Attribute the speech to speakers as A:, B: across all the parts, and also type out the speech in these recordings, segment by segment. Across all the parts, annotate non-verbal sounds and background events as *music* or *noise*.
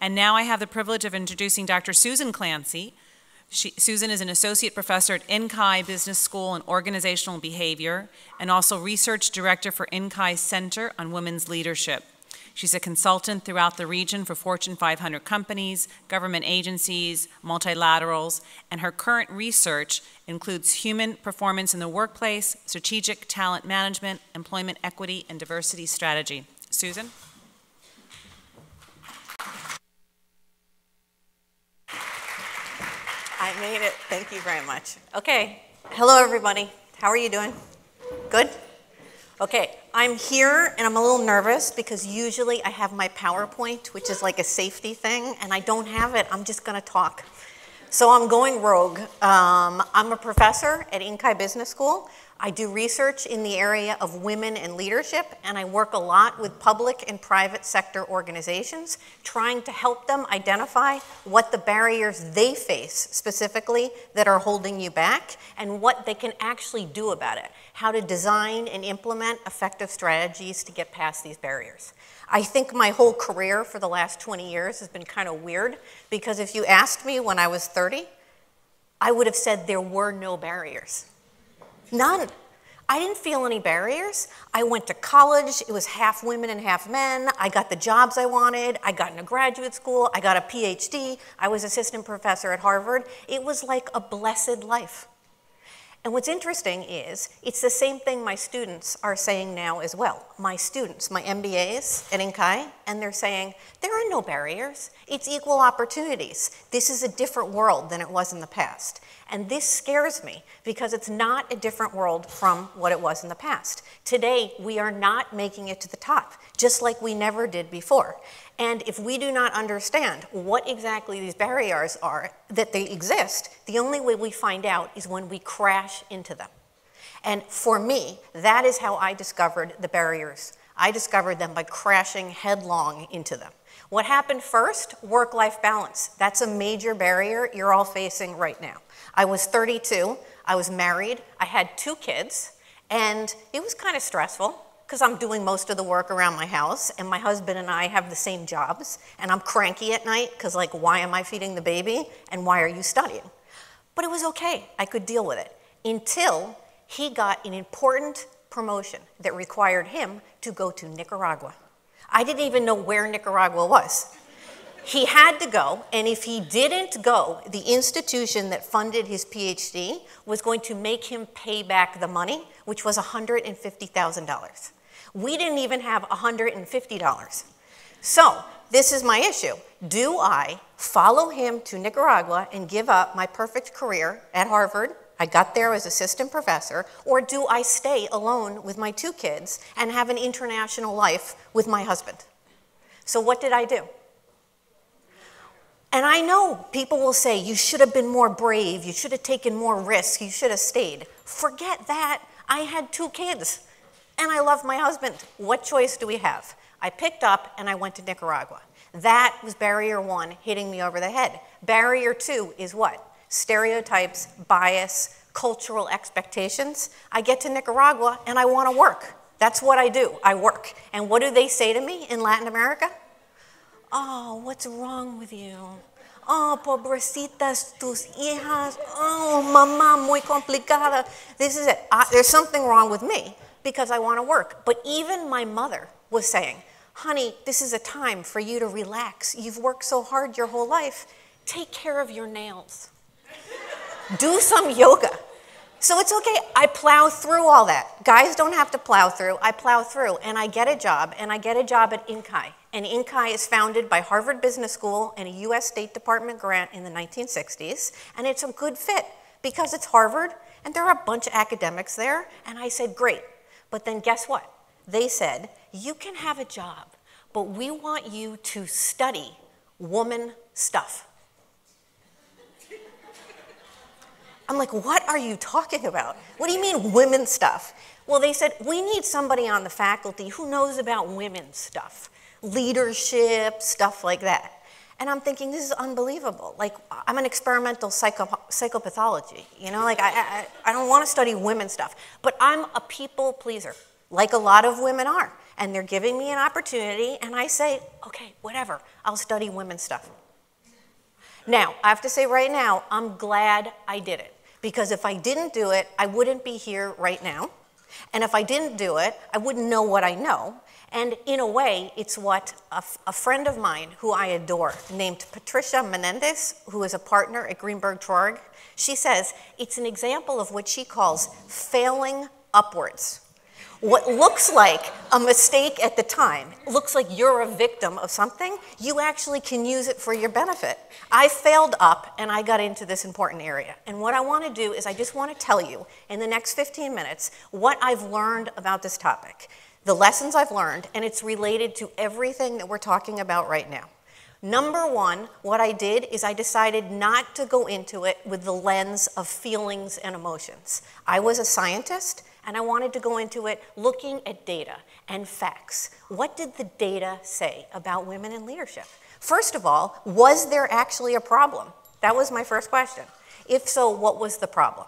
A: And now I have the privilege of introducing Dr. Susan Clancy. She, Susan is an associate professor at INCAE Business School in Organizational Behavior and also research director for INCAE Center on Women's Leadership. She's a consultant throughout the region for Fortune 500 companies, government agencies, multilaterals, and her current research includes human performance in the workplace, strategic talent management, employment equity, and diversity strategy. Susan?
B: I made it. Thank you very much. Okay. Hello, everybody. How are you doing? Good? Okay. I'm here and I'm a little nervous because usually I have my PowerPoint, which is like a safety thing, and I don't have it. I'm just going to talk. So I'm going rogue. Um, I'm a professor at INCAE Business School. I do research in the area of women and leadership, and I work a lot with public and private sector organizations, trying to help them identify what the barriers they face specifically that are holding you back and what they can actually do about it, how to design and implement effective strategies to get past these barriers. I think my whole career for the last 20 years has been kind of weird because if you asked me when I was 30, I would have said there were no barriers. None. I didn't feel any barriers. I went to college, it was half women and half men. I got the jobs I wanted. I got into graduate school. I got a PhD. I was assistant professor at Harvard. It was like a blessed life. And what's interesting is it's the same thing my students are saying now as well. My students, my MBAs at INCAE, and they're saying there are no barriers. It's equal opportunities. This is a different world than it was in the past. And this scares me because it's not a different world from what it was in the past. Today, we are not making it to the top, just like we never did before. And if we do not understand what exactly these barriers are, that they exist, the only way we find out is when we crash into them. And for me, that is how I discovered the barriers. I discovered them by crashing headlong into them. What happened first? Work life balance. That's a major barrier you're all facing right now. I was 32, I was married, I had two kids, and it was kind of stressful because I'm doing most of the work around my house, and my husband and I have the same jobs, and I'm cranky at night because, like, why am I feeding the baby, and why are you studying? But it was okay, I could deal with it until he got an important promotion that required him to go to Nicaragua. I didn't even know where Nicaragua was. He had to go, and if he didn't go, the institution that funded his PhD was going to make him pay back the money, which was $150,000. We didn't even have $150. So, this is my issue. Do I follow him to Nicaragua and give up my perfect career at Harvard? I got there as assistant professor, or do I stay alone with my two kids and have an international life with my husband? So, what did I do? And I know people will say, you should have been more brave, you should have taken more risks, you should have stayed. Forget that. I had two kids and I love my husband. What choice do we have? I picked up and I went to Nicaragua. That was barrier one hitting me over the head. Barrier two is what? Stereotypes, bias, cultural expectations. I get to Nicaragua and I want to work. That's what I do. I work. And what do they say to me in Latin America? Oh, what's wrong with you? Oh, pobrecitas tus hijas. Oh, mamá, muy complicada. This is it. I, there's something wrong with me because I want to work. But even my mother was saying, honey, this is a time for you to relax. You've worked so hard your whole life. Take care of your nails. Do some yoga. So it's okay. I plow through all that. Guys don't have to plow through. I plow through and I get a job, and I get a job at INCAE. And INCAE is founded by Harvard Business School and a US State Department grant in the 1960s. And it's a good fit because it's Harvard and there are a bunch of academics there. And I said, great. But then guess what? They said, you can have a job, but we want you to study woman stuff. I'm like, what are you talking about? What do you mean women stuff? Well, they said, we need somebody on the faculty who knows about women stuff, leadership, stuff like that. And I'm thinking, this is unbelievable. Like, I'm an experimental psycho psychopathology, you know? Like, I, I, I don't want to study women stuff, but I'm a people pleaser, like a lot of women are. and they're giving me an opportunity, and I say, okay, whatever, I'll study women stuff. Now, I have to say right now, I'm glad I did it. Because if I didn't do it, I wouldn't be here right now. And if I didn't do it, I wouldn't know what I know. And in a way, it's what a, friend of mine who I adore, named Patricia Menendez, who is a partner at Greenberg Traurig, she says it's an example of what she calls failing upwards. What looks like a mistake at the time, looks like you're a victim of something, you actually can use it for your benefit. I failed up and I got into this important area. And what I want to do is I just want to tell you in the next 15 minutes what I've learned about this topic, the lessons I've learned, and it's related to everything that we're talking about right now. Number one, what I did is I decided not to go into it with the lens of feelings and emotions. I was a scientist and I wanted to go into it looking at data and facts. What did the data say about women in leadership? First of all, was there actually a problem? That was my first question. If so, what was the problem?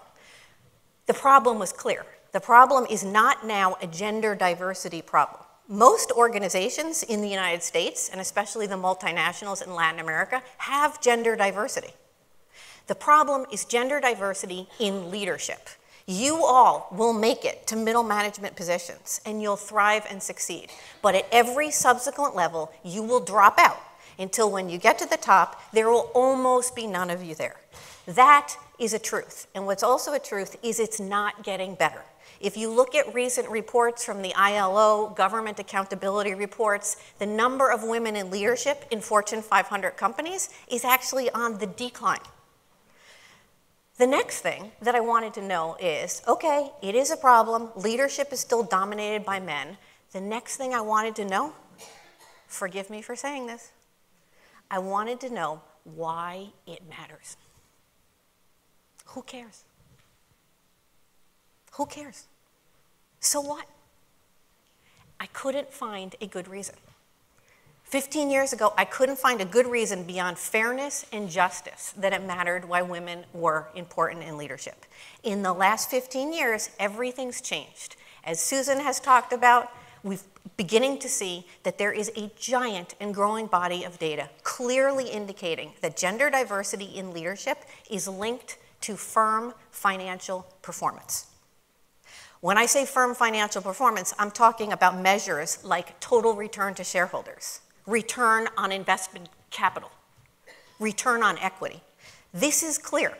B: The problem was clear. The problem is not now a gender diversity problem. Most organizations in the United States, and especially the multinationals in Latin America, have gender diversity. The problem is gender diversity in leadership. You all will make it to middle management positions and you'll thrive and succeed. But at every subsequent level, you will drop out until when you get to the top, there will almost be none of you there. That is a truth. And what's also a truth is it's not getting better. If you look at recent reports from the ILO, government accountability reports, the number of women in leadership in Fortune 500 companies is actually on the decline. The next thing that I wanted to know is okay, it is a problem. Leadership is still dominated by men. The next thing I wanted to know, forgive me for saying this, I wanted to know why it matters. Who cares? Who cares? So what? I couldn't find a good reason. 15 years ago, I couldn't find a good reason beyond fairness and justice that it mattered why women were important in leadership. In the last 15 years, everything's changed. As Susan has talked about, we're beginning to see that there is a giant and growing body of data clearly indicating that gender diversity in leadership is linked to firm financial performance. When I say firm financial performance, I'm talking about measures like total return to shareholders, return on investment capital, return on equity. This is clear,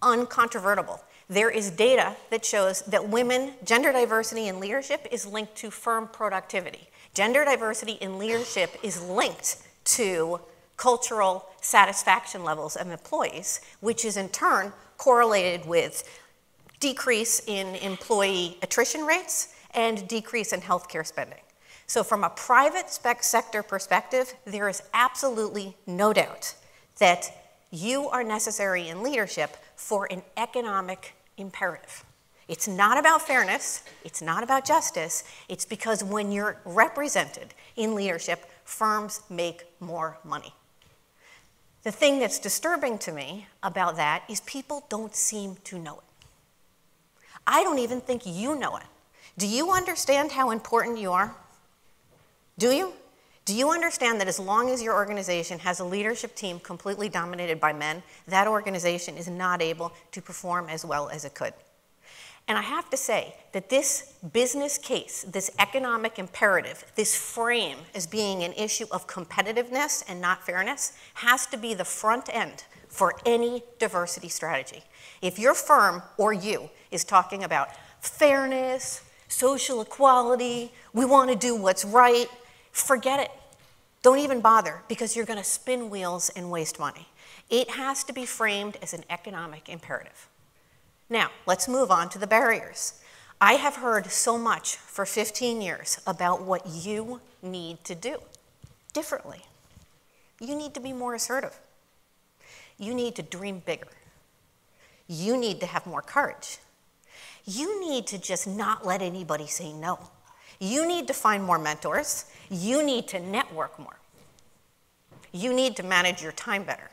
B: uncontrovertible. There is data that shows that women, gender diversity in leadership is linked to firm productivity. Gender diversity in leadership is linked to cultural satisfaction levels of employees, which is in turn correlated with decrease in employee attrition rates and decrease in healthcare spending. So, from a private sector perspective, there is absolutely no doubt that you are necessary in leadership for an economic imperative. It's not about fairness, it's not about justice, it's because when you're represented in leadership, firms make more money. The thing that's disturbing to me about that is people don't seem to know it. I don't even think you know it. Do you understand how important you are? Do you? Do you understand that as long as your organization has a leadership team completely dominated by men, that organization is not able to perform as well as it could? And I have to say that this business case, this economic imperative, this frame as being an issue of competitiveness and not fairness, has to be the front end for any diversity strategy. If your firm or you is talking about fairness, social equality, we want to do what's right, Forget it. Don't even bother because you're going to spin wheels and waste money. It has to be framed as an economic imperative. Now, let's move on to the barriers. I have heard so much for 15 years about what you need to do differently. You need to be more assertive. You need to dream bigger. You need to have more courage. You need to just not let anybody say no. You need to find more mentors. You need to network more. You need to manage your time better.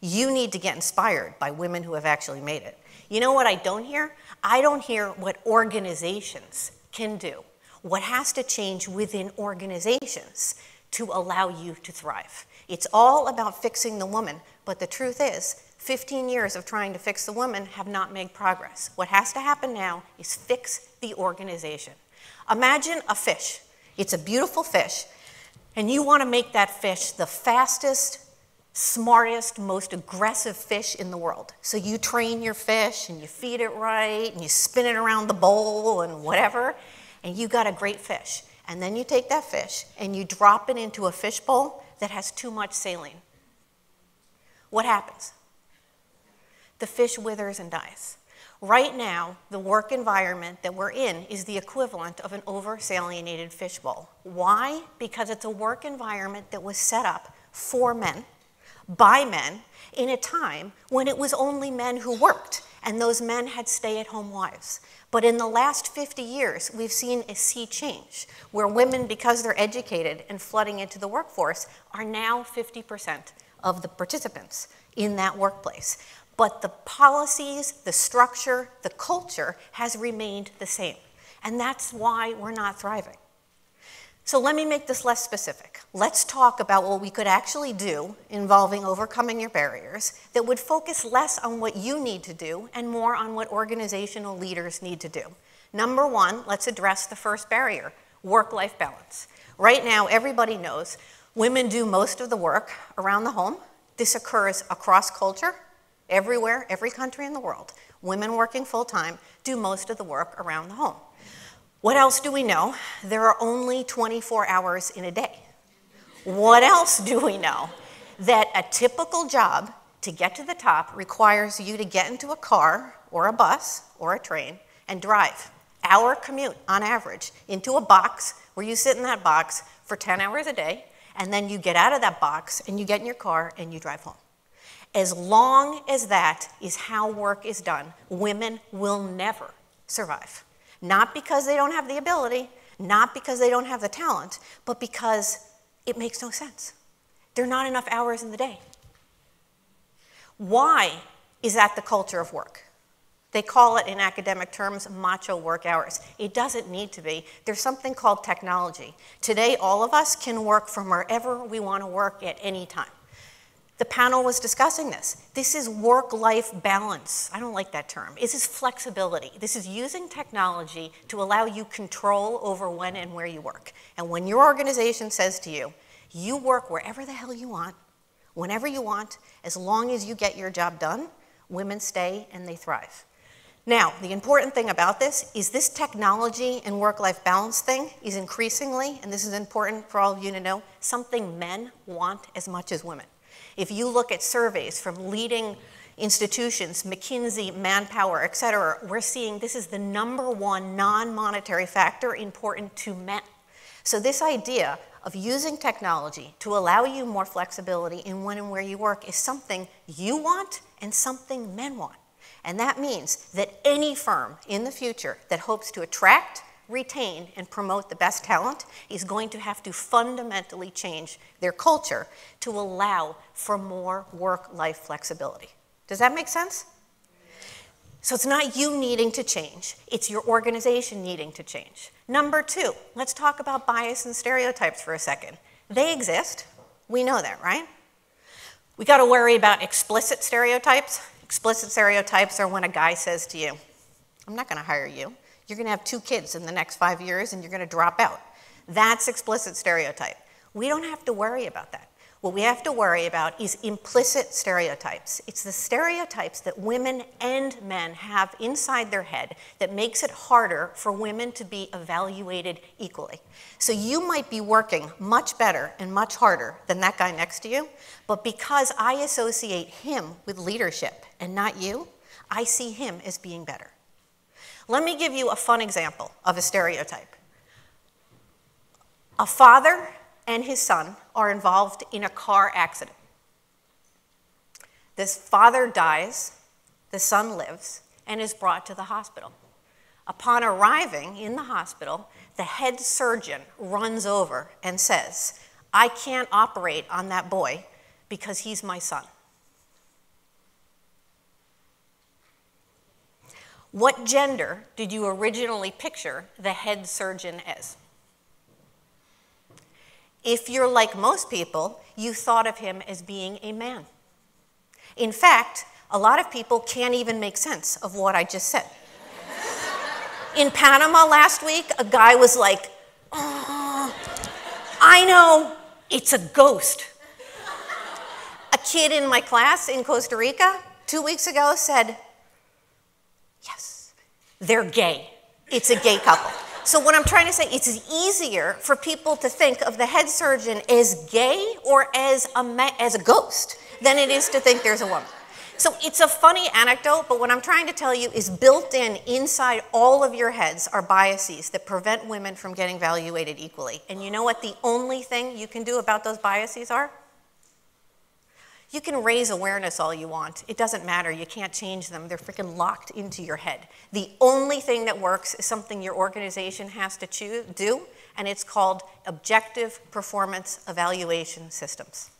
B: You need to get inspired by women who have actually made it. You know what I don't hear? I don't hear what organizations can do. What has to change within organizations to allow you to thrive? It's all about fixing the woman, but the truth is, 15 years of trying to fix the woman have not made progress. What has to happen now is fix the organization. Imagine a fish. It's a beautiful fish, and you want to make that fish the fastest, smartest, most aggressive fish in the world. So you train your fish and you feed it right and you spin it around the bowl and whatever, and you got a great fish. And then you take that fish and you drop it into a fish bowl that has too much saline. What happens? The fish withers and dies. Right now, the work environment that we're in is the equivalent of an over-salinated fishbowl. Why? Because it's a work environment that was set up for men, by men, in a time when it was only men who worked, and those men had stay-at-home wives. But in the last 50 years, we've seen a sea change, where women, because they're educated and flooding into the workforce, are now 50% of the participants in that workplace. But the policies, the structure, the culture has remained the same. And that's why we're not thriving. So let me make this less specific. Let's talk about what we could actually do involving overcoming your barriers that would focus less on what you need to do and more on what organizational leaders need to do. Number one, let's address the first barrier work life balance. Right now, everybody knows women do most of the work around the home. This occurs across culture, everywhere, every country in the world. Women working full time do most of the work around the home. What else do we know? There are only 24 hours in a day. What else do we know? That a typical job to get to the top requires you to get into a car or a bus or a train and drive. Hour commute on average into a box where you sit in that box for 10 hours a day, and then you get out of that box and you get in your car and you drive home. As long as that is how work is done, women will never survive. Not because they don't have the ability, not because they don't have the talent, but because it makes no sense. There are not enough hours in the day. Why is that the culture of work? They call it in academic terms macho work hours. It doesn't need to be. There's something called technology. Today, all of us can work from wherever we want to work at any time. The panel was discussing this. This is work life balance. I don't like that term. This is flexibility. This is using technology to allow you control over when and where you work. And when your organization says to you, you work wherever the hell you want, whenever you want, as long as you get your job done, women stay and they thrive. Now, the important thing about this is this technology and work life balance thing is increasingly, and this is important for all of you to know, something men want as much as women. If you look at surveys from leading institutions, McKinsey, Manpower, et cetera, we're seeing this is the number one non-monetary factor important to men. So this idea of using technology to allow you more flexibility in when and where you work is something you want and something men want. And that means that any firm in the future that hopes to attract, retain, and promote the best talent is going to have to fundamentally change their culture to allow for more work-life flexibility. Does that make sense? So it's not you needing to change, it's your organization needing to change. Number two, let's talk about bias and stereotypes for a second. They exist, we know that, right? We gotta worry about explicit stereotypes. Explicit stereotypes are when a guy says to you, I'm not gonna hire you. You're gonna have two kids in the next five years and you're gonna drop out. That's explicit stereotype. We don't have to worry about that. What we have to worry about is implicit stereotypes. It's the stereotypes that women and men have inside their head that makes it harder for women to be evaluated equally. So you might be working much better and much harder than that guy next to you, but because I associate him with leadership and not you, I see him as being better. Let me give you a fun example of a stereotype. A father and his son are involved in a car accident. This father dies, the son lives, and is brought to the hospital. Upon arriving in the hospital, the head surgeon runs over and says, I can't operate on that boy because he's my son. What gender did you originally picture the head surgeon as? If you're like most people, you thought of him as being a man. In fact, a lot of people can't even make sense of what I just said. *laughs* In Panama last week, a guy was like, oh, I know, it's a ghost. A kid in my class in Costa Rica two weeks ago said, Yes, they're gay. It's a gay couple. So, what I'm trying to say, it's easier for people to think of the head surgeon as gay or as a, as a ghost than it is to think there's a woman. So it's a funny anecdote, but what I'm trying to tell you is built in inside all of your heads are biases that prevent women from getting evaluated equally. And you know what the only thing you can do about those biases are? You can raise awareness all you want. It doesn't matter. You can't change them. They're freaking locked into your head. The only thing that works is something your organization has to choose, do, and it's called objective performance evaluation systems.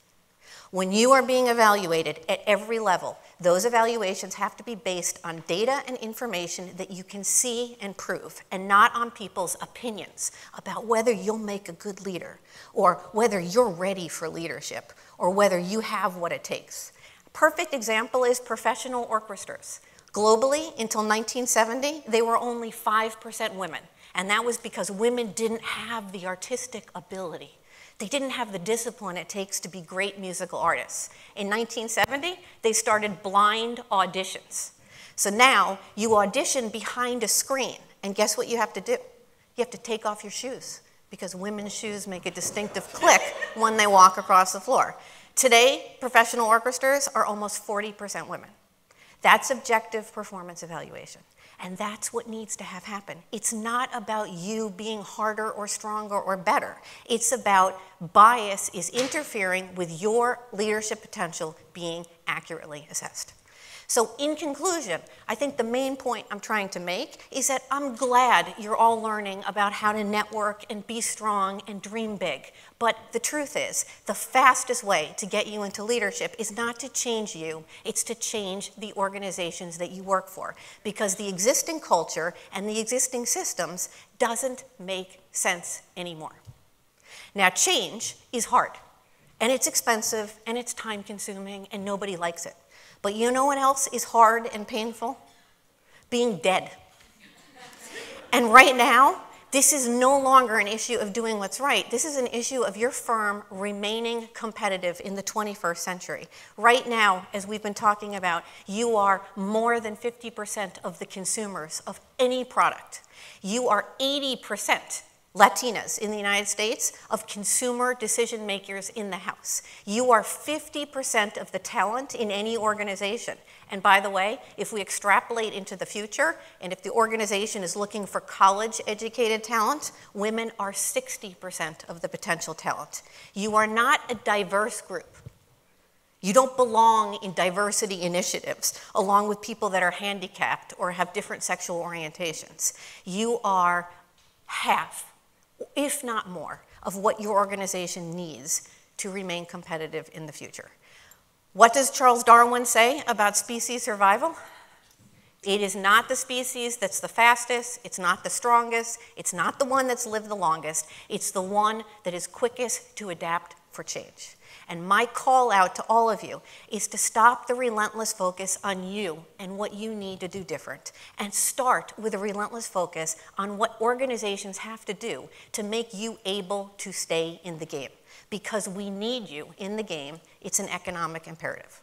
B: When you are being evaluated at every level, those evaluations have to be based on data and information that you can see and prove, and not on people's opinions about whether you'll make a good leader, or whether you're ready for leadership, or whether you have what it takes. A perfect example is professional orchestras. Globally, until 1970, they were only 5% women, and that was because women didn't have the artistic ability they didn't have the discipline it takes to be great musical artists. In 1970, they started blind auditions. So now you audition behind a screen, and guess what you have to do? You have to take off your shoes because women's shoes make a distinctive click when they walk across the floor. Today, professional orchestras are almost 40% women. That's objective performance evaluation. And that's what needs to have happen. It's not about you being harder or stronger or better. It's about bias is interfering with your leadership potential being accurately assessed. So, in conclusion, I think the main point I'm trying to make is that I'm glad you're all learning about how to network and be strong and dream big. But the truth is, the fastest way to get you into leadership is not to change you, it's to change the organizations that you work for. Because the existing culture and the existing systems doesn't make sense anymore. Now, change is hard, and it's expensive, and it's time consuming, and nobody likes it. But you know what else is hard and painful? Being dead. And right now, this is no longer an issue of doing what's right. This is an issue of your firm remaining competitive in the 21st century. Right now, as we've been talking about, you are more than 50% of the consumers of any product. You are 80% Latinas in the United States of consumer decision makers in the House. You are 50% of the talent in any organization. And by the way, if we extrapolate into the future, and if the organization is looking for college educated talent, women are 60% of the potential talent. You are not a diverse group. You don't belong in diversity initiatives along with people that are handicapped or have different sexual orientations. You are half if not more, of what your organization needs to remain competitive in the future. What does Charles Darwin say about species survival? It is not the species that's the fastest, it's not the strongest, it's not the one that's lived the longest, it's the one that is quickest to adapt for change. And my call out to all of you is to stop the relentless focus on you and what you need to do different, and start with a relentless focus on what organizations have to do to make you able to stay in the game. Because we need you in the game, it's an economic imperative.